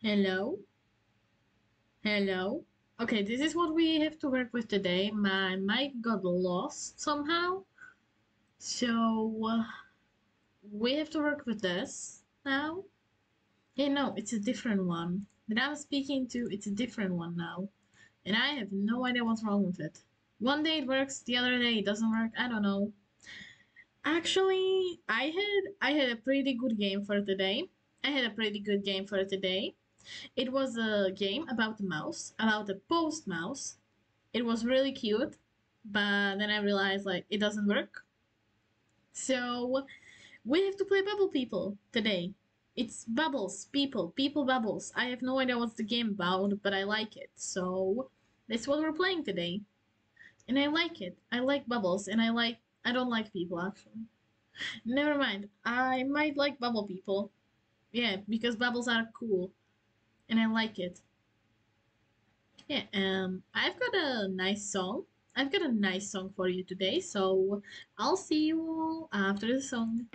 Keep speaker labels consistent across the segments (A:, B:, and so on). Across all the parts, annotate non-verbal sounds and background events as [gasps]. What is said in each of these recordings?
A: Hello? Hello? Okay, this is what we have to work with today. My mic got lost somehow. So, uh, we have to work with this now. Hey, no, it's a different one. That I'm speaking to, it's a different one now. And I have no idea what's wrong with it. One day it works, the other day it doesn't work. I don't know. Actually, I had I had a pretty good game for today. I had a pretty good game for today. It was a game about the mouse, about the post mouse. It was really cute, but then I realized like it doesn't work. So we have to play Bubble People today. It's bubbles, people, people bubbles. I have no idea what's the game about, but I like it. So that's what we're playing today. And I like it. I like bubbles and I like I don't like people actually. Never mind. I might like bubble people. Yeah, because bubbles are cool and I like it. Yeah, um, I've got a nice song. I've got a nice song for you today, so I'll see you all after the song.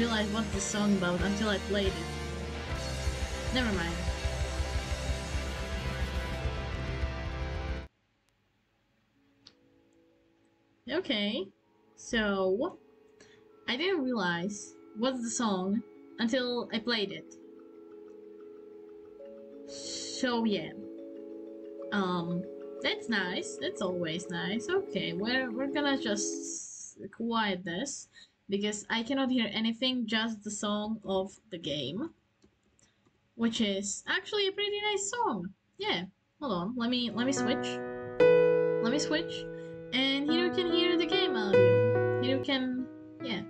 B: Realize
A: what the song about until I played it. Never mind. Okay, so I didn't realize what's the song
B: until I played it. So yeah. Um that's nice. That's always nice. Okay, we're we're gonna just quiet this because I cannot hear anything, just the song of the game. Which is actually a pretty nice song. Yeah. Hold on. Let me let me switch. Let me switch. And here you can hear the game audio. Here you can yeah.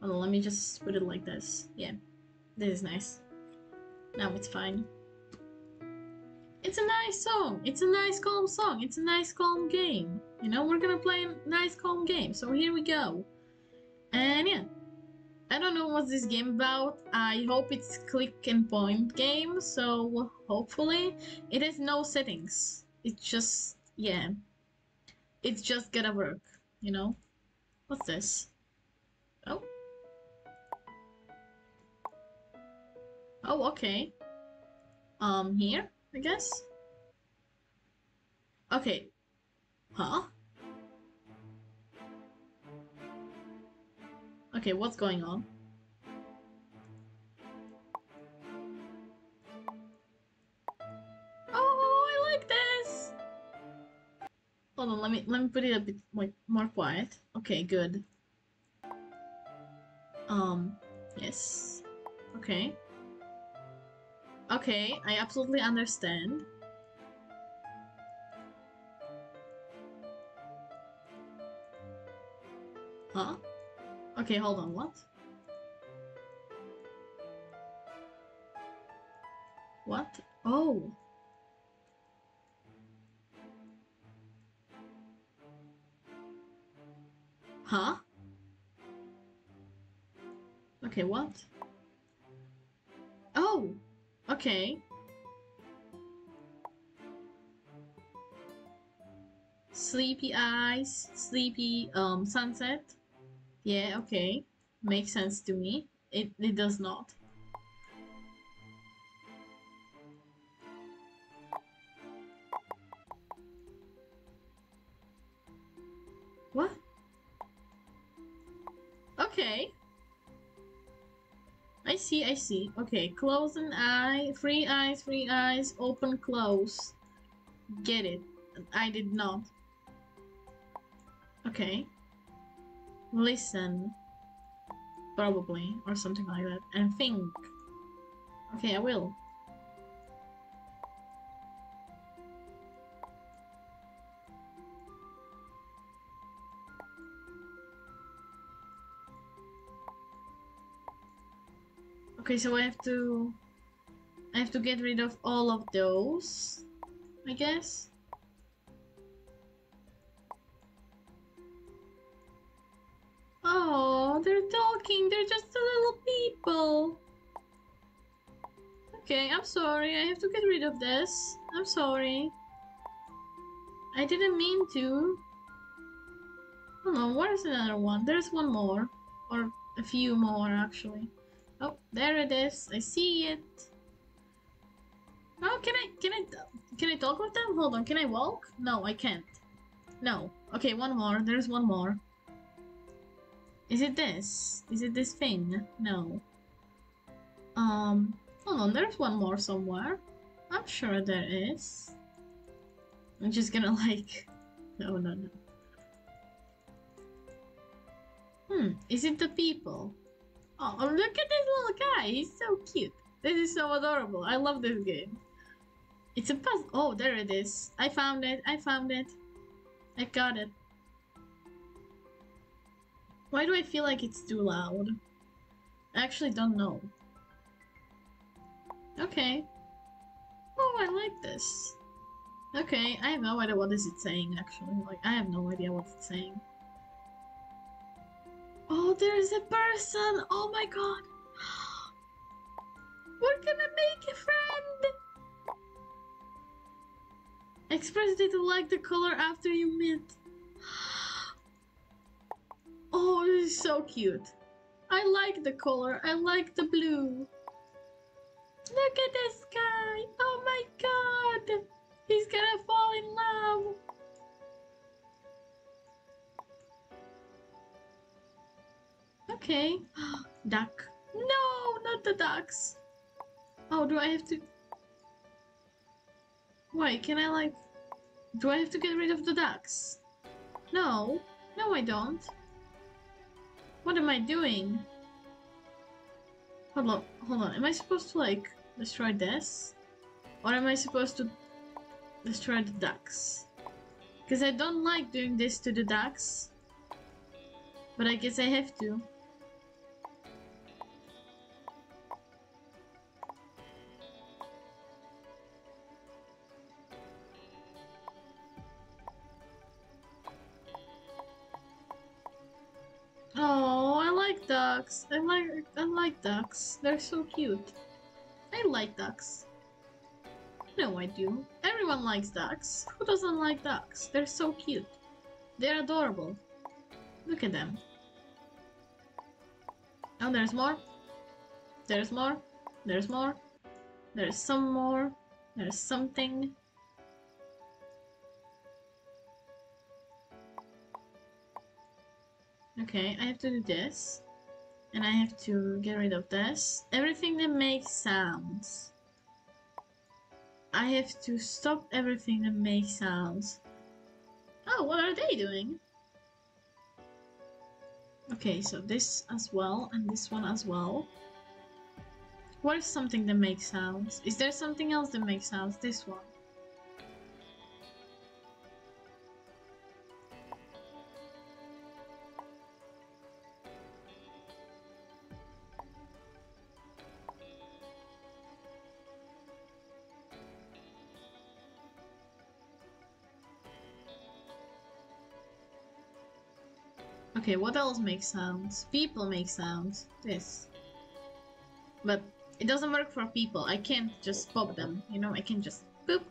B: Hold on, let me just put it like this. Yeah. This is nice. Now it's fine. It's a nice song. It's a nice calm song. It's a nice calm game. You know, we're gonna play a nice calm game. So here we go. And yeah. I don't know what this game about. I hope it's click and point game. So hopefully it has no settings. It's just yeah. It's just gonna work. You know. What's this? Oh. Oh, okay. Um, here, I guess? Okay. Huh? Okay, what's going on? Oh, I like this! Hold on, let me let me put it a bit like more quiet. Okay, good. Um, yes. Okay. Okay, I absolutely understand. Huh? Okay, hold on, what? What? Oh. Huh? Okay, what? Oh! Okay. Sleepy eyes, sleepy um sunset. Yeah, okay. Makes sense to me. It it does not. What? Okay. I see, I see. Okay, close an eye, three eyes, three eyes, open, close. Get it. I did not. Okay. Listen. Probably, or something like that. And think. Okay, I will. Okay, so I have to... I have to get rid of all of those, I guess. They're just little people. Okay, I'm sorry. I have to get rid of this. I'm sorry. I didn't mean to. Oh no, where's another one? There's one more. Or a few more, actually. Oh, there it is. I see it. Oh, can I, can I, can I talk with them? Hold on, can I walk? No, I can't. No. Okay, one more. There's one more. Is it this? Is it this thing? No. Um, hold on, there's one more somewhere. I'm sure there is. I'm just gonna [laughs] like... No, no, no. Hmm, is it the people? Oh, look at this little guy. He's so cute. This is so adorable. I love this game. It's a puzzle. Oh, there it is. I found it. I found it. I got it. Why do I feel like it's too loud? I actually don't know. Okay. Oh, I like this. Okay, I have no idea what is it saying actually. Like, I have no idea what it's saying. Oh, there's a person! Oh my god! [gasps] We're gonna make a friend! Express you like the color after you meet. Oh, this is so cute. I like the color. I like the blue. Look at this guy. Oh my god. He's gonna fall in love. Okay. [gasps] Duck. No, not the ducks. Oh, do I have to... Wait, can I like... Do I have to get rid of the ducks? No. No, I don't. What am I doing? Hold on, hold on. Am I supposed to like destroy this? Or am I supposed to destroy the ducks? Because I don't like doing this to the ducks. But I guess I have to. Ducks. I like I like ducks. They're so cute. I like ducks. No, I do. Everyone likes ducks. Who doesn't like ducks? They're so cute. They're adorable. Look at them. Oh, there's more. There's more. There's more. There's some more. There's something. Okay, I have to do this. And I have to get rid of this. Everything that makes sounds. I have to stop everything that makes sounds. Oh, what are they doing? Okay, so this as well, and this one as well. What is something that makes sounds? Is there something else that makes sounds? This one. Okay, what else makes sounds? People make sounds. This. But it doesn't work for people. I can't just pop them, you know? I can just boop.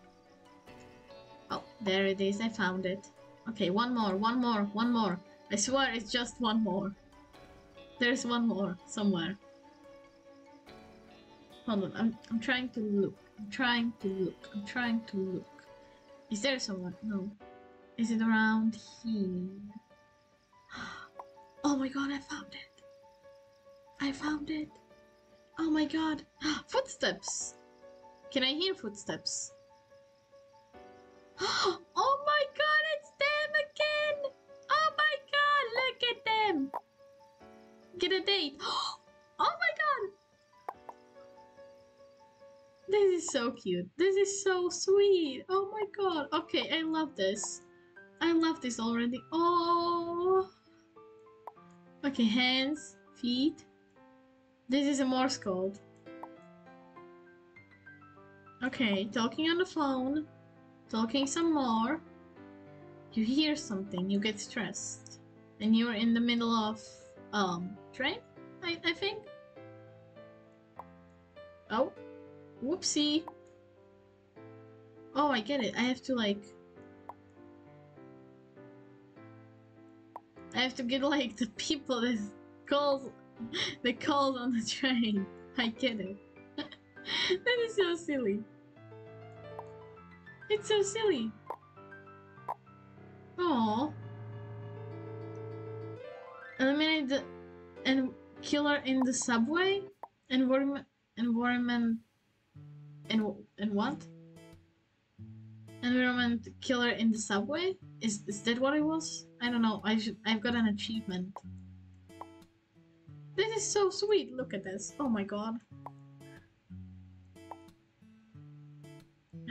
B: Oh, there it is. I found it. Okay, one more, one more, one more. I swear it's just one more. There's one more somewhere. Hold on, I'm, I'm trying to look. I'm trying to look. I'm trying to look. Is there someone? No. Is it around here? Oh my god, I found it. I found it. Oh my god. [gasps] Footsteps. Can I hear footsteps? [gasps] Oh my god, it's them again. Oh my god, look at them. Get a date. [gasps] Oh my god. This is so cute. This is so sweet. Oh my god. Okay, I love this. I love this already. Oh. Okay, hands, feet. This is a Morse code. Okay, talking on the phone, talking some more. You hear something, you get stressed. And you're in the middle of, um, train, I, I think? Oh, whoopsie. Oh, I get it. I have to, like, I have to get like the people that calls that calls on the train. I get it. [laughs] that is so silly. It's so silly. Oh. Eliminate the and killer in the subway? Environment environment and and what? Environment killer in the subway? Is is that what it was? I don't know. I should. I've got an achievement. This is so sweet. Look at this. Oh my god.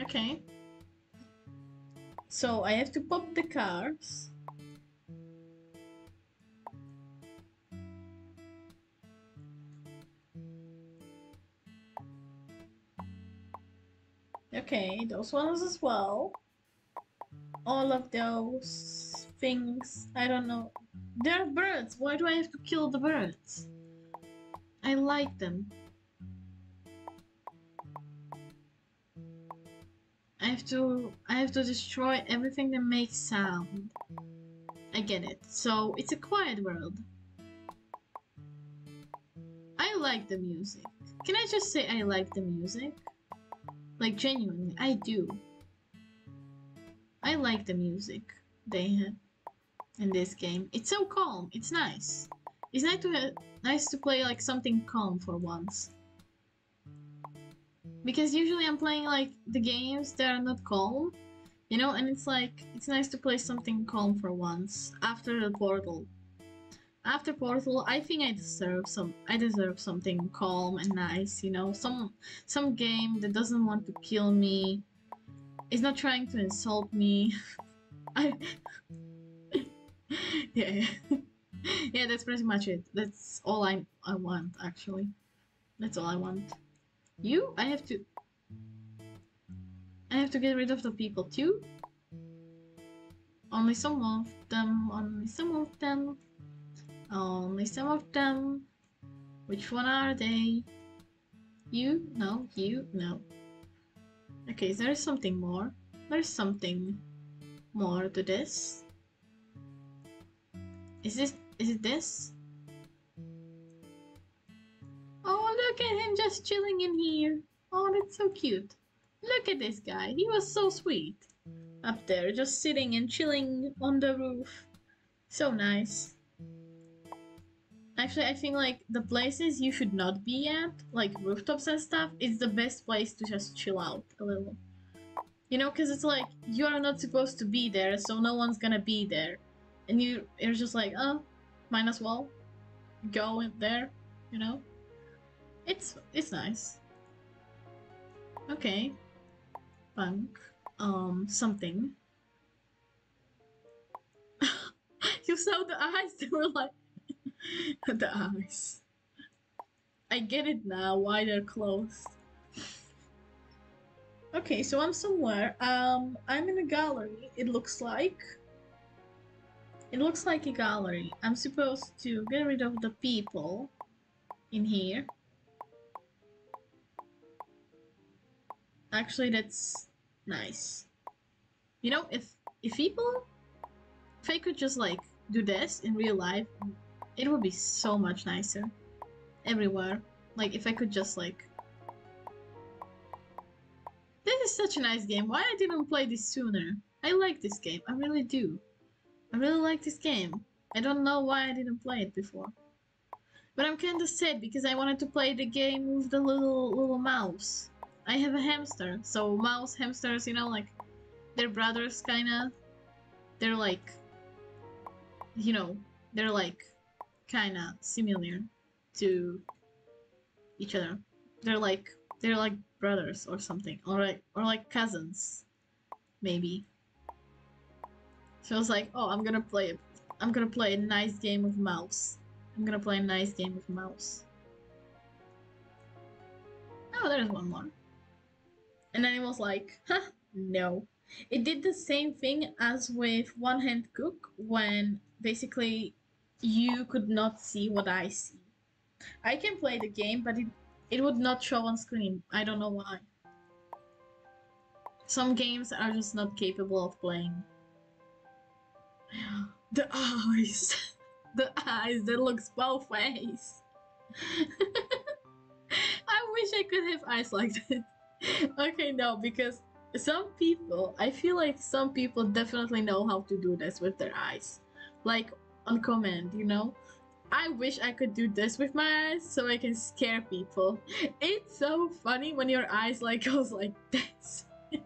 B: Okay. So I have to pop the cars. Okay, those ones as well. All of those things. I don't know. They're birds. Why do I have to kill the birds? I like them. I have to I have to destroy everything that makes sound. I get it. So it's a quiet world. I like the music. Can I just say I like the music? Like genuinely, I do. I like the music they have in this game. It's so calm. It's nice. It's nice to nice to play like something calm for once. Because usually I'm playing like the games that are not calm, you know, and it's like it's nice to play something calm for once after the portal. After portal, I think I deserve some I deserve something calm and nice, you know, some some game that doesn't want to kill me, is not trying to insult me. [laughs] I [laughs] yeah. [laughs] yeah, that's pretty much it. That's all I I want actually. That's all I want. You? I have to I have to get rid of the people too? Only some of them, only some of them. Only some of them. Which one are they? You? No, you? No. Okay, there is something more. There's something more to this. Is this is it this? Oh, look at him just chilling in here. Oh, that's so cute. Look at this guy. He was so sweet. Up there, just sitting and chilling on the roof. So nice. Actually, I think like the places you should not be at, like rooftops and stuff, is the best place to just chill out a little. You know, because it's like you are not supposed to be there, so no one's gonna be there, and you you're just like, oh, might as well go in there. You know, it's it's nice. Okay, punk, um, something. [laughs] you saw the eyes; they were like [laughs] the eyes. I get it now. Why they're closed. Okay, so I'm somewhere. Um, I'm in a gallery, it looks like. It looks like a gallery. I'm supposed to get rid of the people in here. Actually, that's nice. You know, if if people, if I could just like do this in real life, it would be so much nicer. Everywhere. Like, if I could just like this is such a nice game. Why I didn't play this sooner? I like this game. I really do. I really like this game. I don't know why I didn't play it before. But I'm kinda sad because I wanted to play the game with the little little mouse. I have a hamster, so mouse hamsters, you know, like they're brothers kinda. They're like you know, they're like kinda similar to each other. They're like they're like brothers or something, or like or like cousins, maybe. So I was like, oh, I'm gonna play. I'm gonna play a nice game of mouse. I'm gonna play a nice game of mouse. Oh, there's one more. And then it was like, huh, no. It did the same thing as with One Hand Cook when basically you could not see what I see. I can play the game, but it it would not show on screen. I don't know why. Some games are just not capable of playing. [sighs] The eyes. [laughs] the eyes that looks both ways. [laughs] I wish I could have eyes like that. [laughs] okay, no, because some people, I feel like some people definitely know how to do this with their eyes. Like on command, you know? I wish I could do this with my eyes so I can scare people. [laughs] It's so funny when your eyes like [laughs] goes like this. [laughs]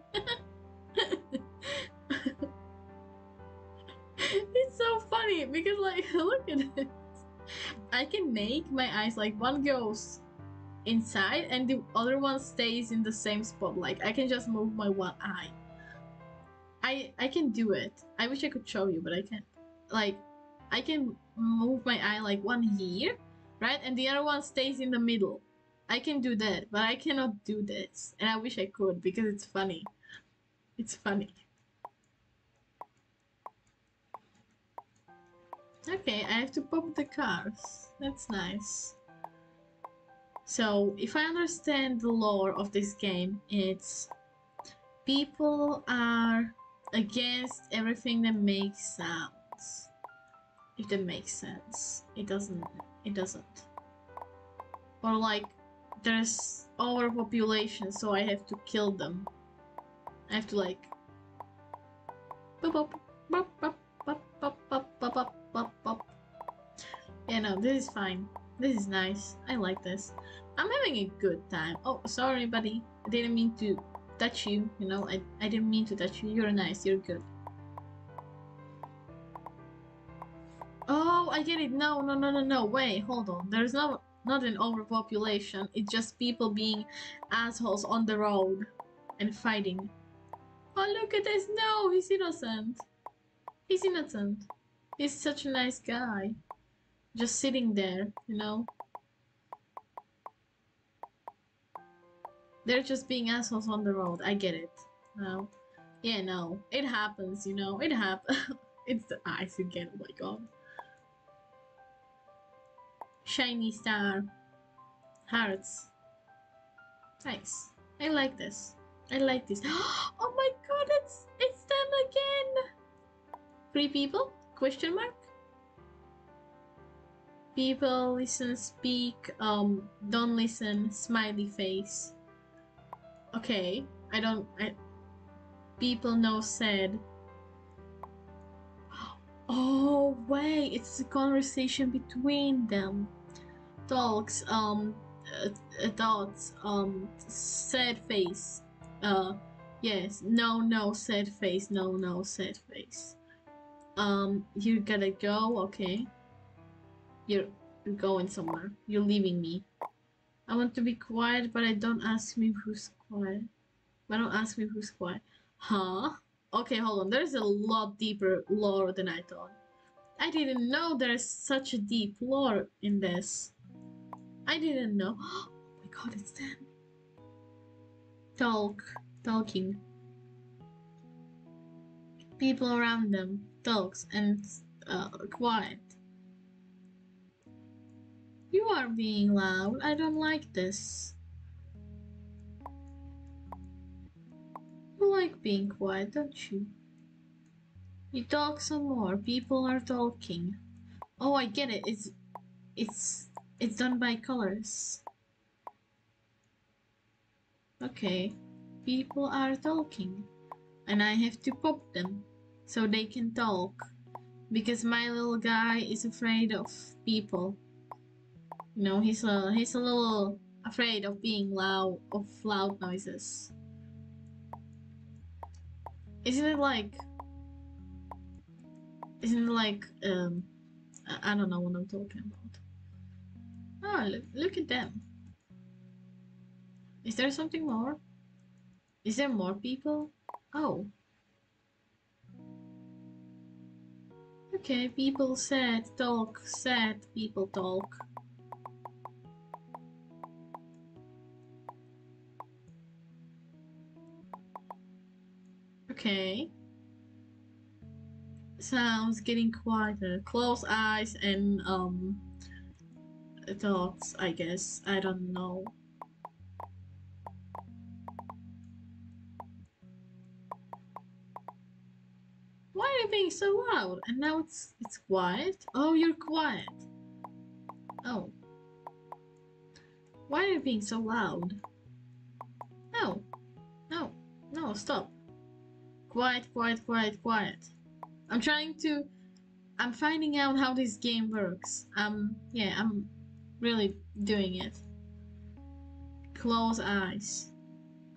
B: it's so funny because like look at it. I can make my eyes like one goes inside and the other one stays in the same spot. Like I can just move my one eye. I I can do it. I wish I could show you, but I can't. Like I can move my eye like one here, right? And the other one stays in the middle. I can do that, but I cannot do this. And I wish I could because it's funny. It's funny. Okay, I have to pop the cars. That's nice. So, if I understand the lore of this game, it's people are against everything that makes sounds. If that makes sense. It doesn't. It doesn't. Or like, there's overpopulation, so I have to kill them. I have to like... Yeah, no, this is fine. This is nice. I like this. I'm having a good time. Oh, sorry, buddy. I didn't mean to touch you. You know, I, I didn't mean to touch you. You're nice. You're good. I get it. No, no, no, no, no. Wait, hold on. There's no not an overpopulation. It's just people being assholes on the road and fighting. Oh, look at this. No, he's innocent. He's innocent. He's such a nice guy. Just sitting there, you know? They're just being assholes on the road. I get it. No. Yeah, no. It happens, you know? It happens. [laughs] it's the eyes again. Oh my god. Shiny star. Hearts. Nice. I like this. I like this. [gasps] Oh my god, it's it's them again. Three people? Question mark? People listen, speak, um, don't listen, smiley face. Okay, I don't, I, people know said. [gasps] Oh, wait, it's a conversation between them. Talks, um, uh, thoughts, um, sad face. Uh, yes, no, no, sad face, no, no, sad face. Um, you gotta go, okay. You're, you're going somewhere. You're leaving me. I want to be quiet, but I don't ask me who's quiet. But don't ask me who's quiet. Huh? Okay, hold on. There's a lot deeper lore than I thought. I didn't know there's such a deep lore in this. I didn't know. [gasps] Oh my god, it's them. Talk. Talking. People around them. Talks and uh, quiet. You are being loud. I don't like this. You like being quiet, don't you? You talk some more. People are talking. Oh, I get it. It's it's it's done by colors. Okay. People are talking. And I have to pop them so they can talk. Because my little guy is afraid of people. You know, he's a he's a little afraid of being loud of loud noises. Isn't it like isn't it like um I, I don't know what I'm talking about. Oh look look at them. Is there something more? Is there more people? Oh. Okay, people said talk, said people talk. Okay. Sounds getting quieter. Close eyes and um thoughts, I guess. I don't know. Why are you being so loud? And now it's it's quiet? Oh, you're quiet. Oh. Why are you being so loud? No. No. No, stop. Quiet, quiet, quiet, quiet. I'm trying to... I'm finding out how this game works. Um, yeah, I'm really doing it. Close eyes.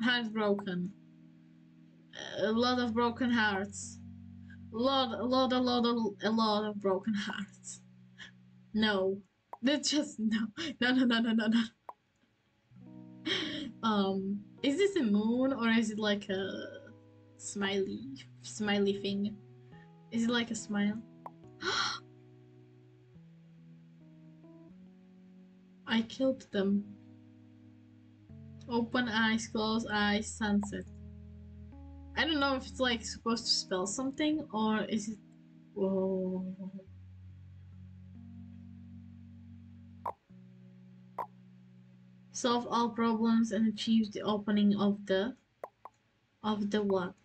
B: Heart broken. A lot of broken hearts. A lot, a lot, a lot, a lot of broken hearts. No. [laughs] That's just no. No, no, no, no, no, no. Um, is this a moon or is it like a smiley, smiley thing? Is it like a smile? I killed them. Open eyes, close eyes, sunset. I don't know if it's like supposed to spell something or is it. Whoa. Solve all problems and achieve the opening of the. of the what?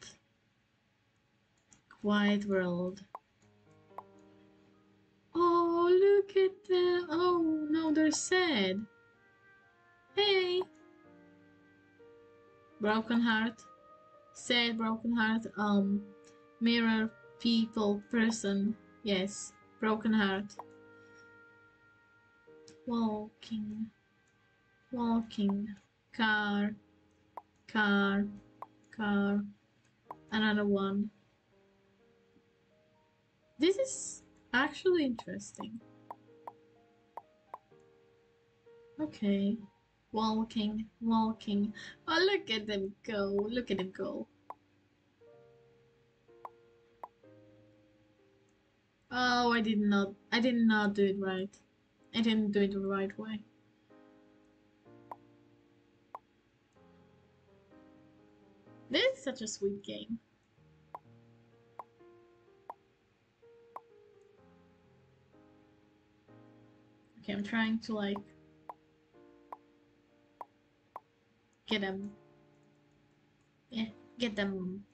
B: Quiet world. Look at them. Oh, no, they're sad. Hey. Broken heart. Sad broken heart. Um, mirror, people, person. Yes, broken heart. walking, walking, car, car, car, another one. This is actually interesting. Okay, walking, walking. Oh, look at them go, look at them go. Oh, I did not, I did not do it right. I didn't do it the right way. This is such a sweet game. Okay, I'm trying to like get them. Yeah, get them.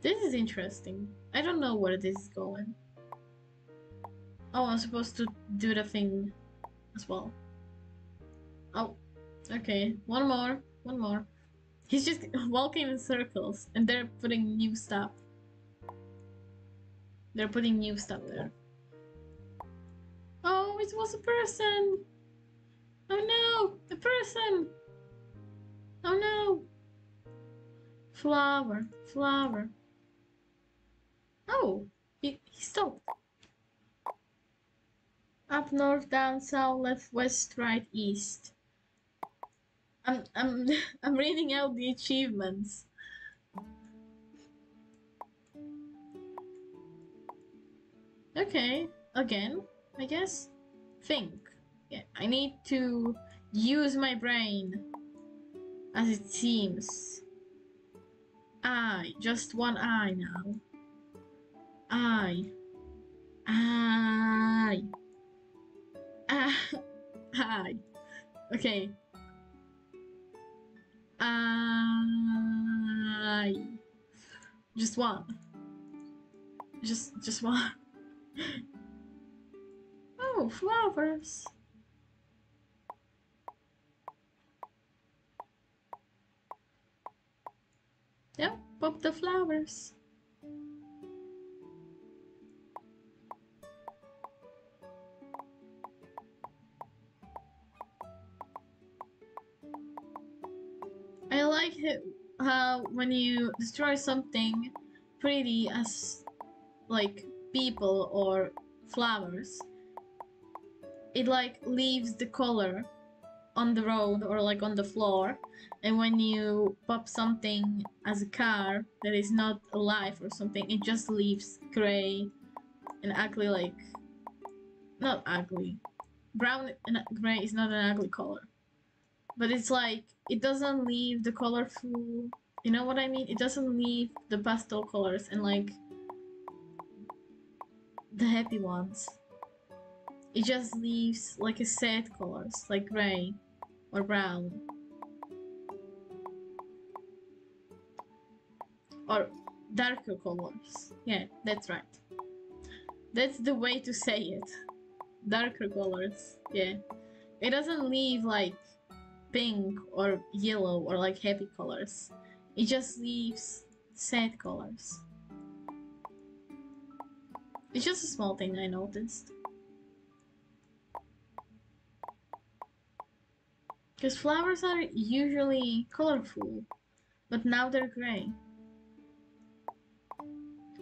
B: This is interesting. I don't know where this is going. Oh, I'm supposed to do the thing as well. Oh, okay. One more. One more. He's just [laughs] walking in circles and they're putting new stuff. They're putting new stuff there. Oh, it was a person! Oh no! A person! Oh no! Flower, flower. Oh, he, he stopped. Up, north, down, south, left, west, right, east. I'm I'm [laughs] I'm reading out the achievements. Okay, again, I guess. Think. Yeah, I need to use my brain as it seems. Eye, just one eye now. Eye. Eye. [laughs] Eye. Okay. Eye. Just one. Just, just one. [laughs] oh, flowers. Yep, pop the flowers. Like how uh, when you destroy something pretty as like people or flowers, it like leaves the color on the road or like on the floor. And when you pop something as a car that is not alive or something, it just leaves gray and ugly like not ugly. Brown and gray is not an ugly color. But it's like it doesn't leave the colorful you know what I mean? It doesn't leave the pastel colors and like the happy ones. It just leaves like a sad colors, like gray or brown. Or darker colors. Yeah, that's right. That's the way to say it. Darker colors. Yeah. It doesn't leave like pink or yellow or like happy colors. It just leaves sad colors. It's just a small thing I noticed. Because flowers are usually colorful, but now they're gray.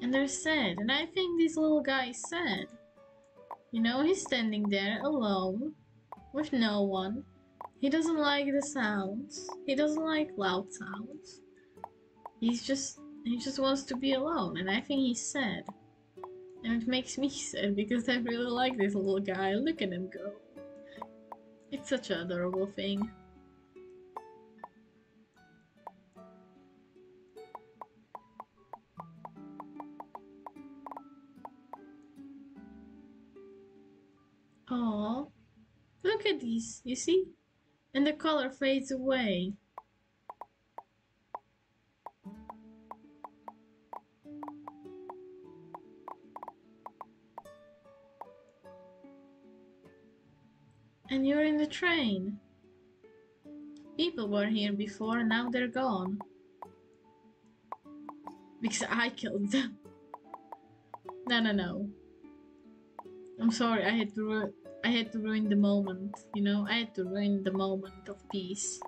B: And they're sad, and I think this little guy is sad. You know, he's standing there alone, with no one. He doesn't like the sounds. He doesn't like loud sounds. He's just, he just wants to be alone, and I think he's sad. And it makes me [laughs] sad because I really like this little guy. Look at him go. It's such an adorable thing. Oh, look at these, you see? And the color fades away. And you're in the train. People were here before and now they're gone. Because I killed them. [laughs] No, no, no. I'm sorry, I had to I had to ruin the moment, you know? I had to ruin the moment of peace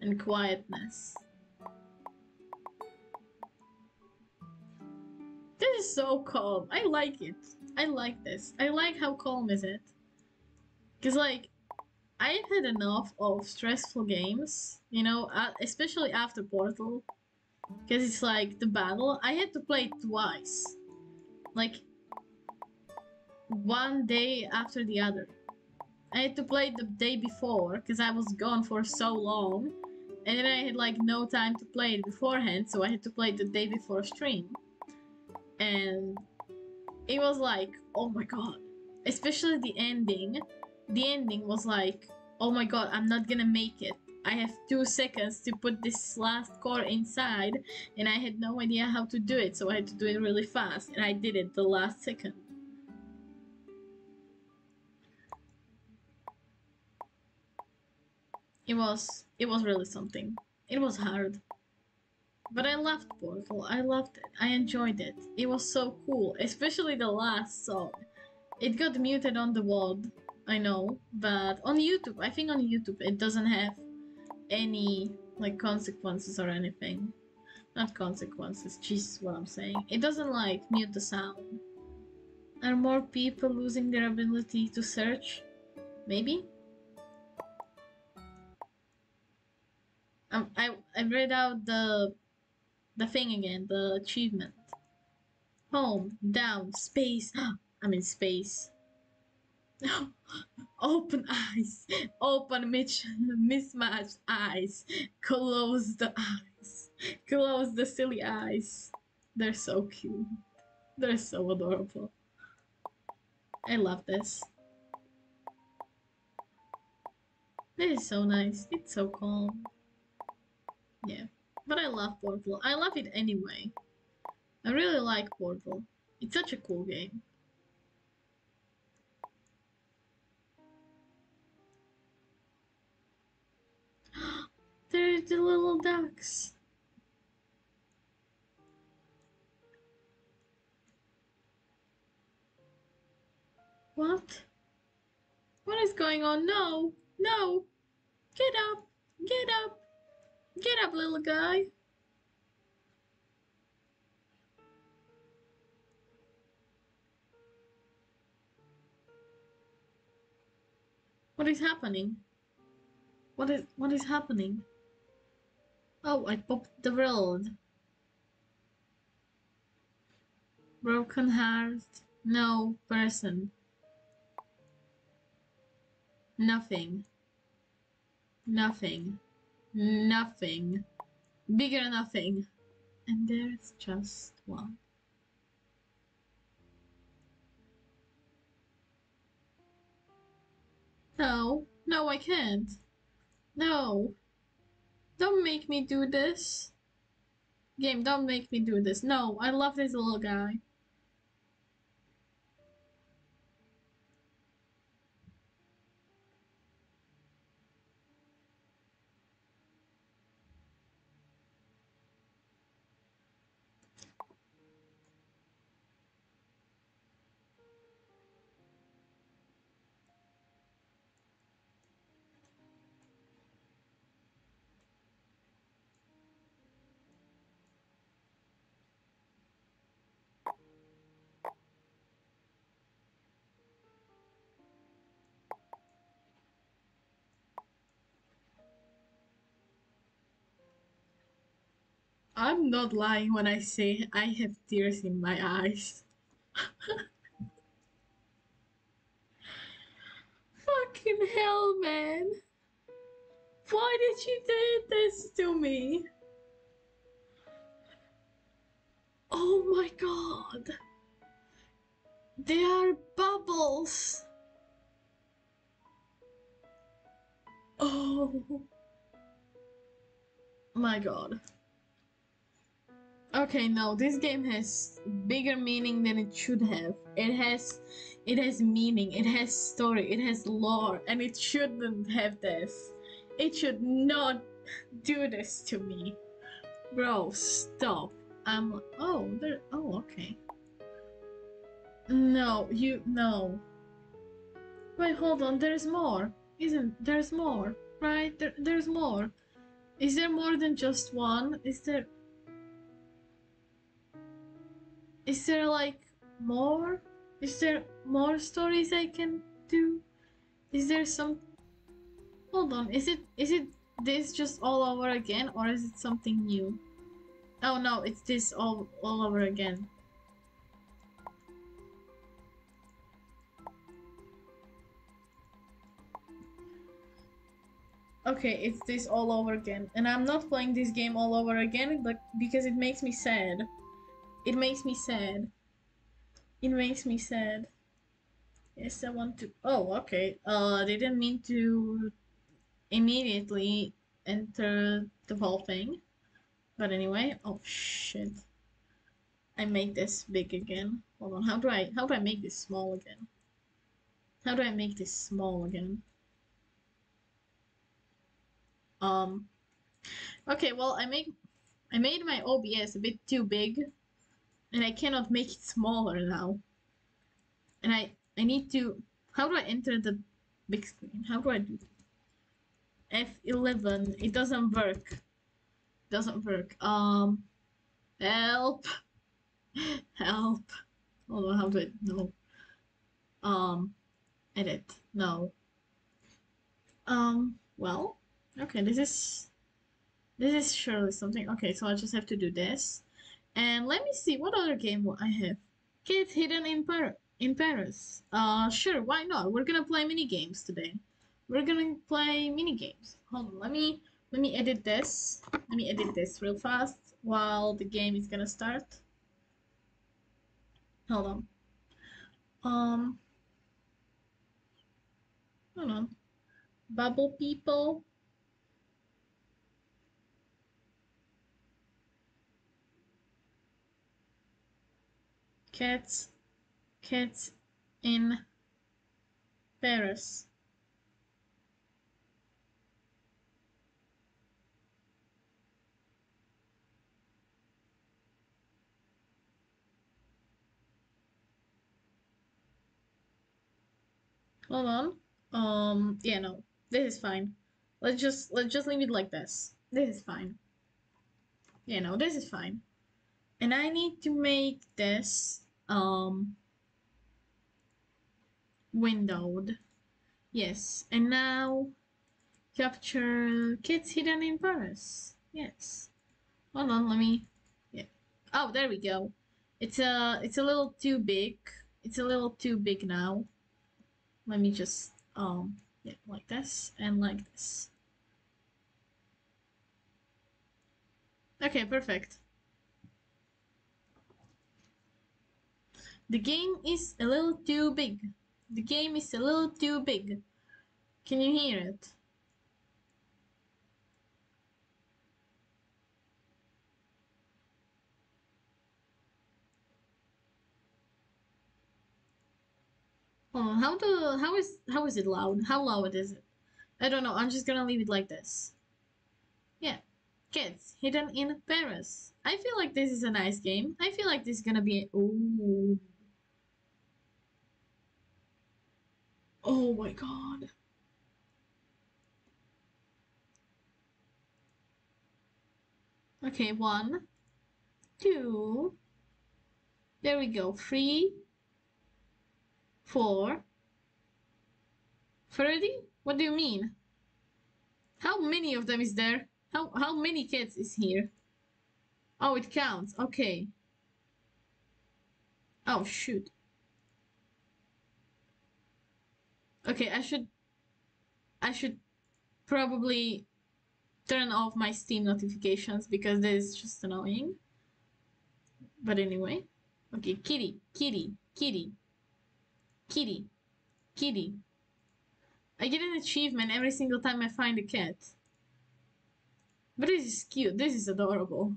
B: and quietness. This is so calm. I like it. I like this. I like how calm is it. Cause like, I've had enough of stressful games, you know, especially after Portal. Cause it's like the battle. I had to play twice, like one day after the other. I had to play the day before because I was gone for so long, and then I had like no time to play it beforehand, so I had to play it the day before stream. And it was like, oh my god. Especially the ending. The ending was like, oh my god, I'm not gonna make it. I have two seconds to put this last core inside, and I had no idea how to do it, so I had to do it really fast, and I did it the last second. It was it was really something. It was hard. But I loved Portal. I loved it. I enjoyed it. It was so cool, especially the last song. It got muted on the world, I know, but on YouTube, I think on YouTube it doesn't have any like consequences or anything. Not consequences, Jesus, what I'm saying. It doesn't like mute the sound. Are more people losing their ability to search? Maybe? Um, I I read out the the thing again, the achievement. Home, down, space. [gasps] I'm in space. [gasps] Open eyes. [laughs] Open mis- [laughs] mismatched eyes. Close the eyes. Close the silly eyes. They're so cute. They're so adorable. I love this. This is so nice. It's so calm. Yeah. But I love Portal. I love it anyway. I really like Portal. It's such a cool game. [gasps] There's the little ducks. What? What is going on? No! No! Get up! Get up! Get up, little guy! What is happening? What is what is happening? Oh, I popped the world. Broken heart. No person. Nothing. Nothing. Nothing. Bigger nothing. And there's just one. No. No, I can't. No. Don't make me do this. Game, don't make me do this. No, I love this little guy. I'm not lying when I say I have tears in my eyes. [laughs] Fucking hell, man. Why did you do this to me? Oh my god. They are bubbles. Oh my god. Okay, no, this game has bigger meaning than it should have. It has it has meaning, it has story, it has lore, and it shouldn't have this. It should not do this to me. Bro, stop. I'm oh there oh okay. No, you no. Wait, hold on, there's more. Isn't there's more, right? There, there's more. Is there more than just one? Is there Is there like more? Is there more stories I can do? Is there some Hold on, is it is it this just all over again or is it something new? Oh no, it's this all all over again. Okay, it's this all over again. And I'm not playing this game all over again but because it makes me sad. It makes me sad. It makes me sad. Yes, I want to. Oh, okay. Uh, they didn't mean to immediately enter the whole thing. But anyway, oh shit. I make this big again. Hold on, how do I how do I make this small again? How do I make this small again? Um Okay, well I make I made my OBS a bit too big and I cannot make it smaller now. And I I need to how do I enter the big screen? How do I do F11? It doesn't work. Doesn't work. Um help. [laughs] help. Hold on, how do I no. Um edit. No. Um well, okay, this is this is surely something. Okay, so I just have to do this. And let me see what other game I have. Cats Hidden in, Par in Paris. Uh, sure, why not? We're gonna play mini games today. We're gonna play mini games. Hold on, let me let me edit this. Let me edit this real fast while the game is gonna start. Hold on. Um. Hold on. Bubble people. Cats. Cats in Paris. Hold on. Um, yeah, no. This is fine. Let's just, let's just leave it like this. This is fine. Yeah, no, this is fine. And I need to make this, um, windowed. Yes, and now capture cats hidden in Paris. Yes. Hold on, let me, yeah. Oh, there we go. It's a, it's a little too big. It's a little too big now let me just um yeah like this and like this okay perfect the game is a little too big the game is a little too big can you hear it Oh, how do how is how is it loud? How loud is it? I don't know. I'm just gonna leave it like this. Yeah, cats hidden in Paris. I feel like this is a nice game. I feel like this is gonna be. Oh. Oh my god. Okay, one, two. There we go. Three, Four? Thirty? What do you mean? How many of them is there? How, how many cats is here? Oh, it counts. Okay. Oh, shoot. Okay, I should... I should probably turn off my Steam notifications because that is just annoying. But anyway. Okay, kitty, kitty, kitty. Kitty. Kitty. I get an achievement every single time I find a cat. But this is cute. This is adorable.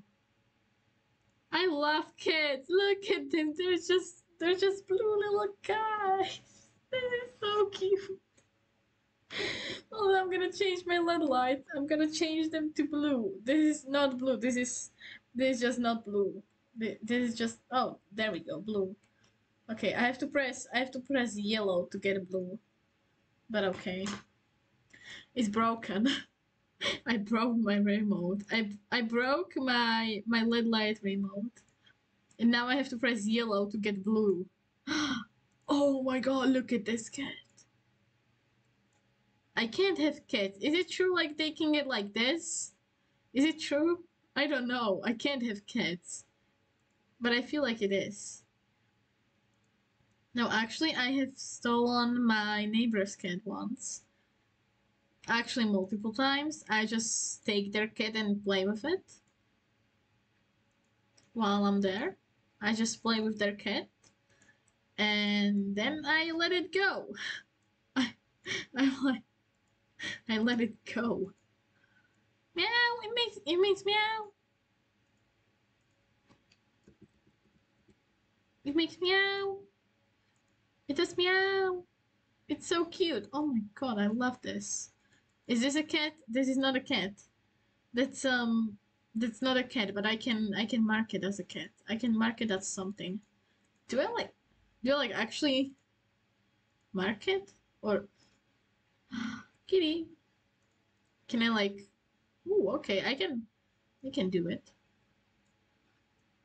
B: I love cats. Look at them. They're just they're just blue little guys. This is so cute. Oh, I'm gonna change my LED lights. I'm gonna change them to blue. This is not blue. This is this is just not blue. This is just oh, there we go, blue. Okay, I have to press I have to press yellow to get blue. But okay. It's broken. [laughs] I broke my remote. I I broke my my LED light remote. And now I have to press yellow to get blue. [gasps] oh my god, look at this cat. I can't have cats. Is it true like they can get like this? Is it true? I don't know. I can't have cats. But I feel like it is. No, actually I have stolen my neighbor's cat once. Actually multiple times. I just take their cat and play with it. While I'm there. I just play with their cat. And then I let it go. [laughs] I I like I let it go. Meow, it makes it makes meow. It makes meow. It does meow. It's so cute. Oh my god, I love this. Is this a cat? This is not a cat. That's um that's not a cat, but I can I can mark it as a cat. I can mark it as something. Do I like I like actually market? Or [sighs] kitty? Can I like Ooh, okay, I can I can do it.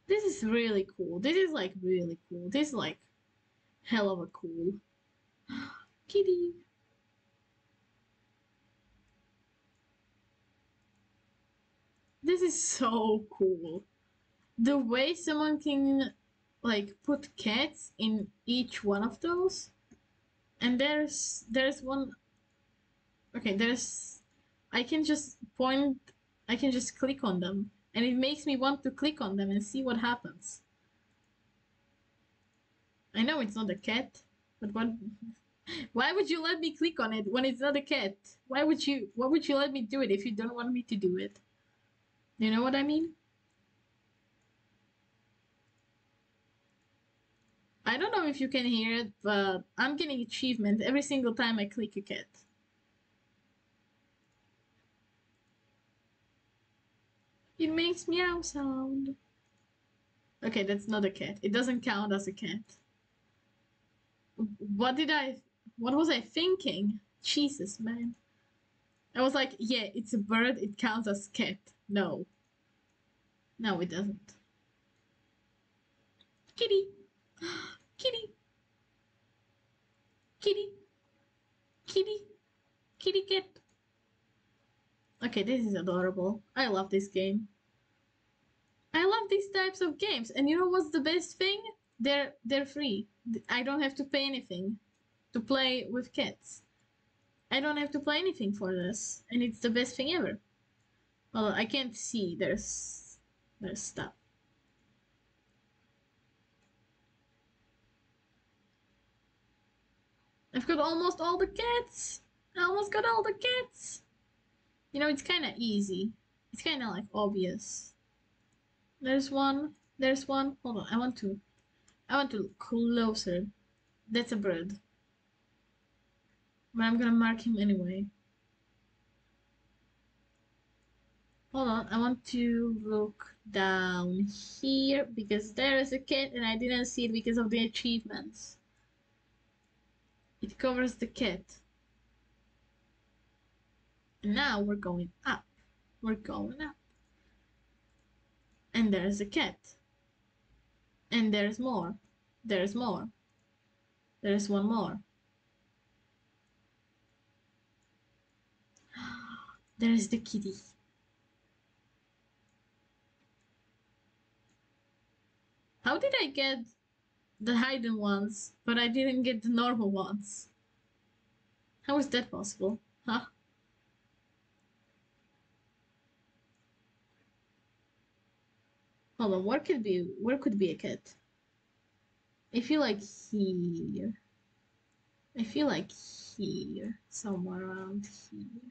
B: This is really cool. This is like really cool. This is like hell of a cool. [sighs] Kitty. This is so cool. The way someone can like put cats in each one of those. And there's there's one Okay, there's I can just point I can just click on them and it makes me want to click on them and see what happens. I know it's not a cat, but what [laughs] why would you let me click on it when it's not a cat? Why would you why would you let me do it if you don't want me to do it? You know what I mean? I don't know if you can hear it, but I'm getting achievement every single time I click a cat. It makes meow sound. Okay, that's not a cat. It doesn't count as a cat. What did I... What was I thinking? Jesus, man. I was like, yeah, it's a bird. It counts as cat. No. No, it doesn't. Kitty. [gasps] [gasps] Kitty. Kitty. Kitty. Kitty cat. Okay, this is adorable. I love this game. I love these types of games. And you know what's the best thing? They're they're free. I don't have to pay anything to play with cats. I don't have to play anything for this. And it's the best thing ever. Well, I can't see. There's there's stuff. I've got almost all the cats. I almost got all the cats. You know, it's kind of easy. It's kind of like obvious. There's one. There's one. Hold on. I want to. I want to look closer. That's a bird. But I'm gonna mark him anyway. Hold on. I want to look down here because there is a cat and I didn't see it because of the achievements. It covers the cat. And now we're going up. We're going up. And there's a cat. And there's more. There's more. There's one more. [gasps] There's the kitty. How did I get the hidden ones, but I didn't get the normal ones? How is that possible? Huh? Hold on, where could be where could be a cat? I feel like here. I feel like here. Somewhere around here.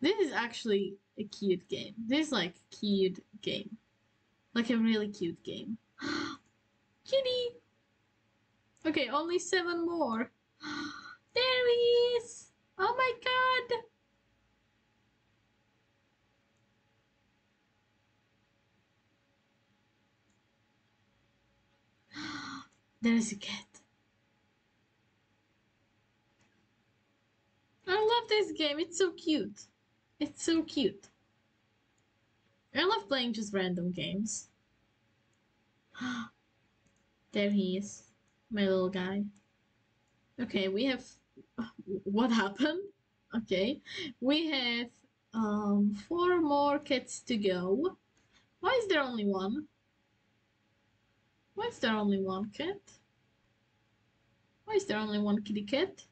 B: This is actually a cute game. This is like cute game. Like a really cute game. [gasps] Kitty! Okay, only seven more. [gasps] There he is! Oh my god! [gasps] There is a cat. I love this game. It's so cute. It's so cute. I love playing just random games. [gasps] there he is, my little guy. Okay, we have. [laughs] What happened? Okay, we have um four more cats to go. Why is there only one? Why is there only one cat? Why is there only one kitty cat?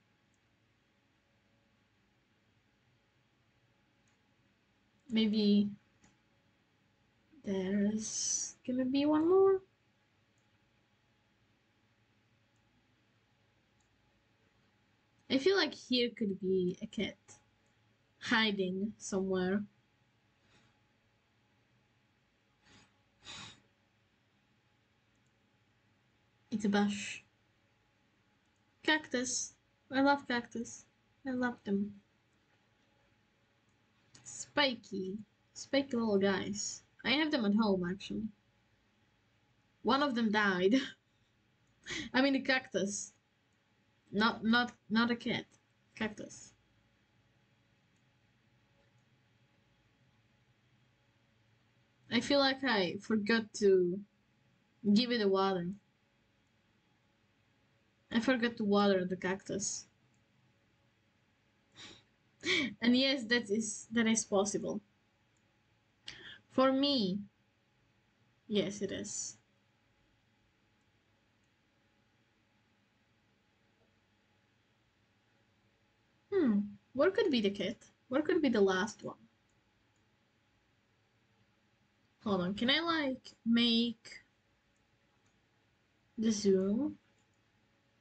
B: Maybe there's gonna be one more. I feel like here could be a cat hiding somewhere. It's a bush. Cactus. I love cactus. I love them. Spiky. Spiky little guys. I have them at home actually. One of them died. [laughs] I mean the cactus. Not not not a cat. Cactus. I feel like I forgot to give it a water. I forgot to water the cactus. [laughs] and yes, that is that is possible. For me, yes, it is. Hmm, where could be the kit? Where could be the last one? Hold on, can I like make the zoom?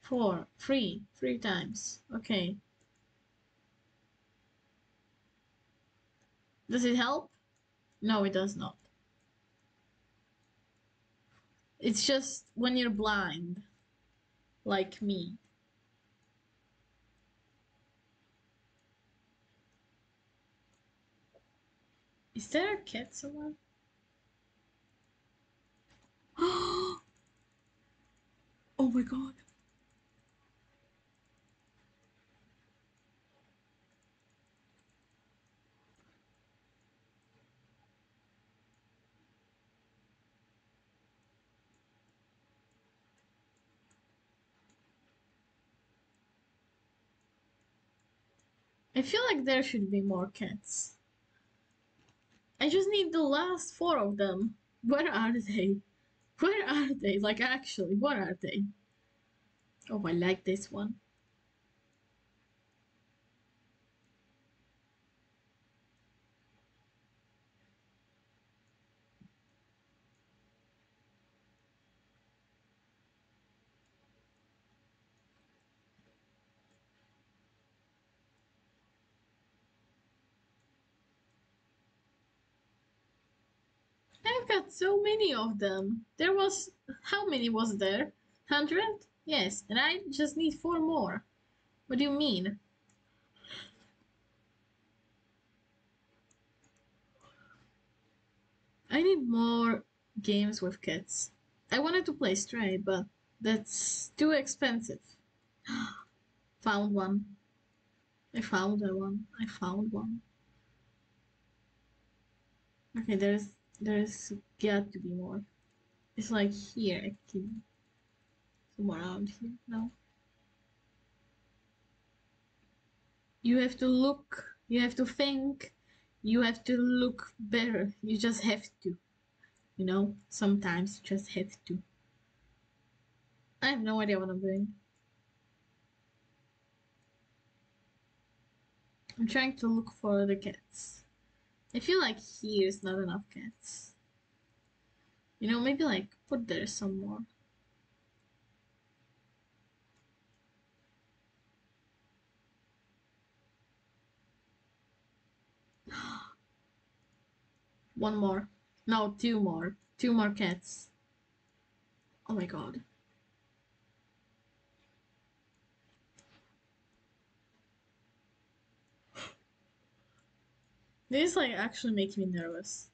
B: Four, three, three times. Okay. Does it help? No, it does not. It's just when you're blind, like me. Is there a cat somewhere? [gasps] oh my god. I feel like there should be more cats. I just need the last four of them. Where are they? Where are they? Like, actually, what are they? Oh, I like this one. I've so many of them. There was, how many was there? Hundred? Yes, and I just need four more. What do you mean? I need more games with cats. I wanted to play Stray, but that's too expensive. [gasps] found one. I found a one. I found one. Okay, there's there's got to be more. It's like here, actually. Somewhere around here. No. You have to look. You have to think. You have to look better. You just have to. You know, sometimes you just have to. I have no idea what I'm doing. I'm trying to look for the cats. I feel like here's not enough cats. You know, maybe like put there some more. [gasps] One more. No, two more. Two more cats. Oh my god. This like actually makes me nervous.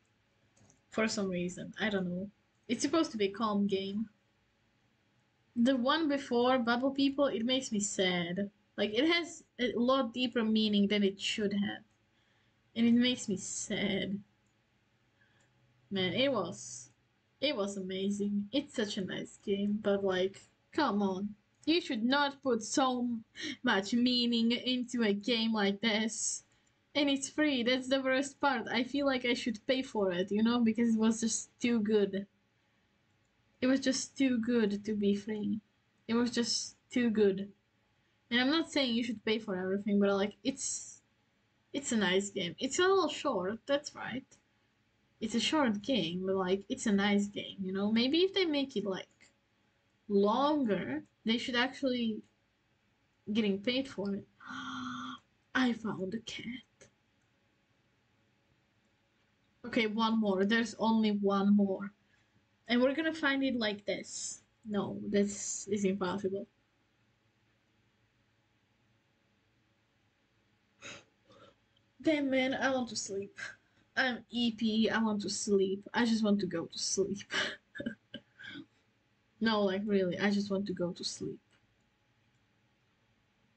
B: For some reason. I don't know. It's supposed to be a calm game. The one before, Bubble People, it makes me sad. Like it has a lot deeper meaning than it should have. And it makes me sad. Man, it was it was amazing. It's such a nice game, but like, come on. You should not put so much meaning into a game like this. And it's free, that's the worst part. I feel like I should pay for it, you know, because it was just too good. It was just too good to be free. It was just too good. And I'm not saying you should pay for everything, but like it's it's a nice game. It's a little short, that's right. It's a short game, but like it's a nice game, you know? Maybe if they make it like longer, they should actually getting paid for it. [gasps] I found a cat. Okay, one more. There's only one more. And we're gonna find it like this. No, this is impossible. Damn man, I want to sleep. I'm EP, I want to sleep. I just want to go to sleep. [laughs] no, like really, I just want to go to sleep.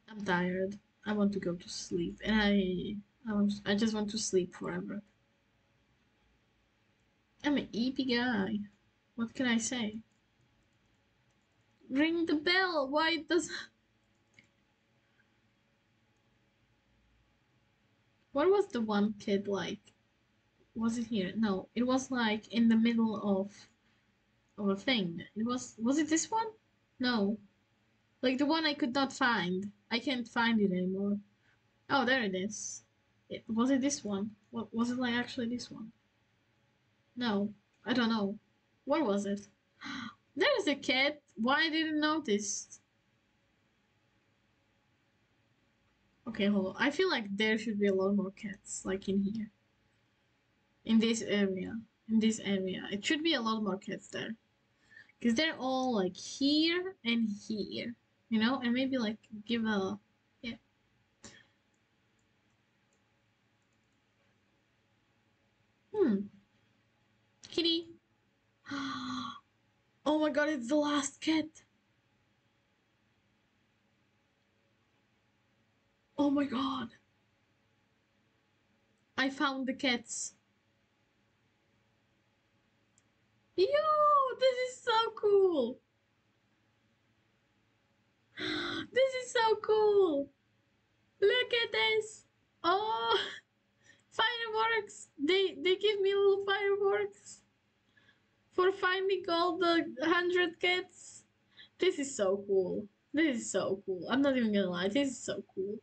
B: I'm tired. I want to go to sleep. And I I want I just want to sleep forever. I'm an EP guy. What can I say? Ring the bell. Why does [laughs] What was the one kid like? Was it here? No, it was like in the middle of of a thing. It was was it this one? No. Like the one I could not find. I can't find it anymore. Oh, there it is. It, was it this one? What was it like actually this one? No, I don't know. What was it? [gasps] There's a cat. Why didn't notice? Okay, hold on. I feel like there should be a lot more cats, like in here. In this area. In this area. It should be a lot more cats there. Because they're all like here and here. You know? And maybe like give a... Yeah. Hmm. Kitty. [gasps] Oh my god, it's the last cat. Oh my god. I found the cats. Yo, this is so cool. [gasps] This is so cool. Look at this. Oh, [laughs] fireworks. They they give me little fireworks for finding all the hundred cats. This is so cool. This is so cool. I'm not even gonna lie. This is so cool.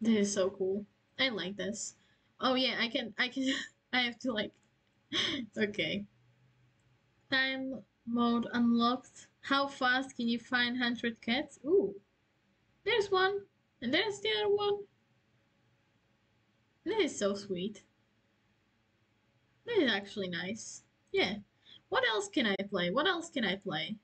B: This is so cool. I like this. Oh yeah, I can, I can, [laughs] I have to like, [laughs] okay. Time mode unlocked. How fast can you find 100 cats? Ooh. There's one. And there's the other one. This is so sweet. This is actually nice. Yeah. What else can I play? What else can I play?